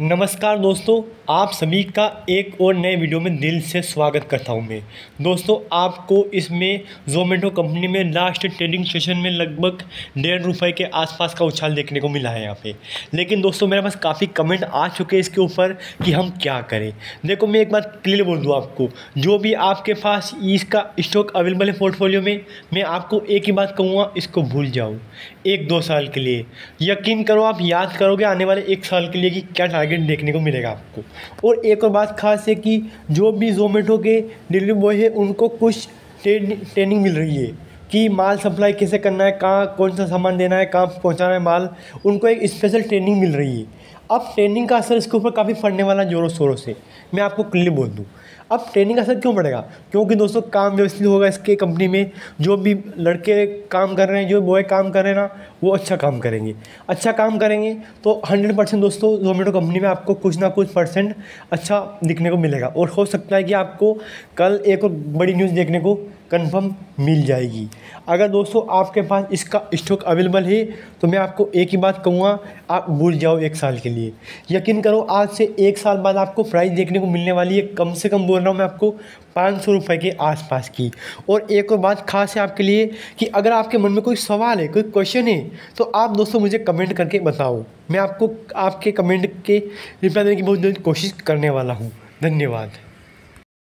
नमस्कार दोस्तों, आप सभी का एक और नए वीडियो में दिल से स्वागत करता हूँ मैं। दोस्तों, आपको इसमें जोमेटो कंपनी में लास्ट ट्रेडिंग सेशन में लगभग डेढ़ रुपये के आसपास का उछाल देखने को मिला है यहाँ पे। लेकिन दोस्तों, मेरे पास काफ़ी कमेंट आ चुके हैं इसके ऊपर कि हम क्या करें। देखो, मैं एक बात क्लियर बोल दूँ आपको। जो भी आपके पास इसका स्टॉक अवेलेबल है पोर्टफोलियो में, मैं आपको एक ही बात कहूँगा, इसको भूल जाओ। एक दो साल के लिए। यकीन करो, आप याद करोगे आने वाले एक साल के लिए कि क्या टारगेट देखने को मिलेगा आपको। और एक और बात खास है कि जो भी जोमेटो के डिलीवरी बॉय है, उनको कुछ ट्रेनिंग मिल रही है कि माल सप्लाई कैसे करना है, कहाँ, कौन सा सामान देना है, कहाँ पहुँचाना है माल, उनको एक स्पेशल ट्रेनिंग मिल रही है। अब ट्रेनिंग का असर इसके ऊपर काफ़ी पड़ने वाला ज़ोरों शोरों से। मैं आपको क्लियर बोल दूँ। अब ट्रेनिंग का असर क्यों पड़ेगा? क्योंकि दोस्तों, काम व्यवस्थित होगा इसके कंपनी में। जो भी लड़के काम कर रहे हैं, जो बॉय काम कर रहे हैं ना, वो अच्छा काम करेंगे। अच्छा काम करेंगे तो हंड्रेड परसेंट दोस्तों जोमेटो कंपनी में आपको कुछ ना कुछ परसेंट अच्छा दिखने को मिलेगा। और हो सकता है कि आपको कल एक और बड़ी न्यूज़ देखने को कंफर्म मिल जाएगी। अगर दोस्तों आपके पास इसका स्टॉक अवेलेबल है तो मैं आपको एक ही बात कहूँगा, आप भूल जाओ एक साल के लिए। यकीन करो, आज से एक साल बाद आपको प्राइस देखने को मिलने वाली है। कम से कम बोल रहा हूँ मैं आपको, पाँच सौ रुपये के आसपास की। और एक और बात खास है आपके लिए, कि अगर आपके मन में कोई सवाल है, कोई क्वेश्चन है तो आप दोस्तों मुझे कमेंट करके बताओ। मैं आपको, आपके कमेंट के रिप्लाई देने की बहुत जल्द कोशिश करने वाला हूँ। धन्यवाद।